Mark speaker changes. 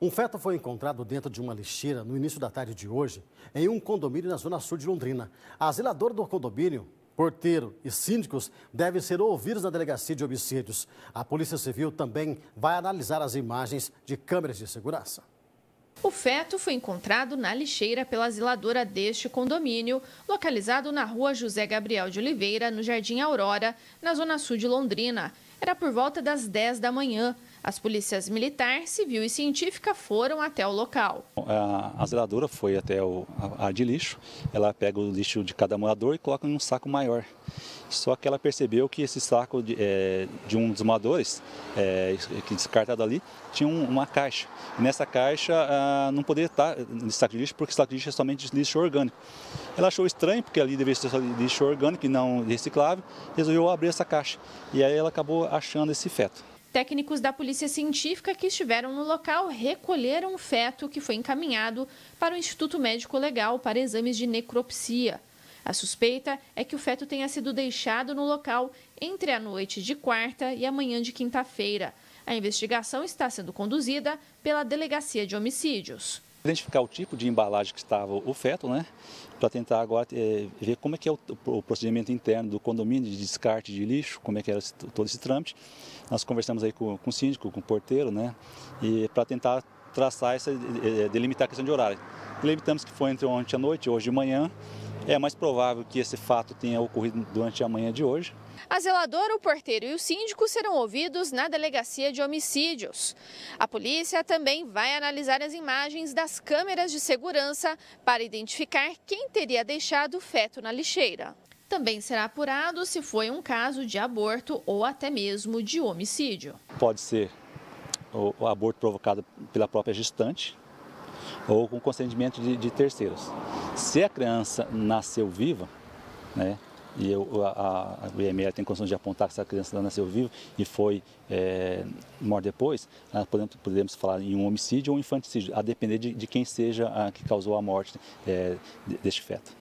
Speaker 1: Um feto foi encontrado dentro de uma lixeira no início da tarde de hoje, em um condomínio na zona sul de Londrina. A zeladora do condomínio, porteiro e síndicos devem ser ouvidos na delegacia de homicídios. A Polícia Civil também vai analisar as imagens de câmeras de segurança.
Speaker 2: O feto foi encontrado na lixeira pela zeladora deste condomínio, localizado na rua José Gabriel de Oliveira, no Jardim Aurora, na zona sul de Londrina. Era por volta das 10 da manhã. As polícias militar, civil e científica foram até o local.
Speaker 3: A, zeladora foi até o, a de lixo, ela pega o lixo de cada morador e coloca em um saco maior. Só que ela percebeu que esse saco de, é, de um dos moradores, é, que descartado ali, tinha um, uma caixa. E nessa caixa ah, não poderia estar nesse saco de lixo, porque saco de lixo é somente lixo orgânico. Ela achou estranho, porque ali deveria ser lixo orgânico e não reciclável, resolveu abrir essa caixa. E aí ela acabou achando esse feto.
Speaker 2: Técnicos da Polícia Científica que estiveram no local recolheram o feto que foi encaminhado para o Instituto Médico Legal para exames de necropsia. A suspeita é que o feto tenha sido deixado no local entre a noite de quarta e a manhã de quinta-feira. A investigação está sendo conduzida pela Delegacia de Homicídios
Speaker 3: identificar o tipo de embalagem que estava o feto, né, para tentar agora é, ver como é que é o, o, procedimento interno do condomínio de descarte de lixo, como é que era esse, todo esse trâmite. Nós conversamos aí com, com o síndico, com o porteiro, né, e para tentar traçar essa, é, delimitar a questão de horário. Delimitamos que foi entre ontem à noite e hoje de manhã. É mais provável que esse fato tenha ocorrido durante a manhã de hoje.
Speaker 2: A zeladora, o porteiro e o síndico serão ouvidos na delegacia de homicídios. A polícia também vai analisar as imagens das câmeras de segurança para identificar quem teria deixado o feto na lixeira. Também será apurado se foi um caso de aborto ou até mesmo de homicídio.
Speaker 3: Pode ser o aborto provocado pela própria gestante ou com consentimento de, de terceiros. Se a criança nasceu viva, né, e eu, a, a, o IML tem condições de apontar que essa criança nasceu viva e foi é, morta depois, podemos, podemos falar em um homicídio ou um infanticídio, a depender de, de quem seja a que causou a morte é, deste feto.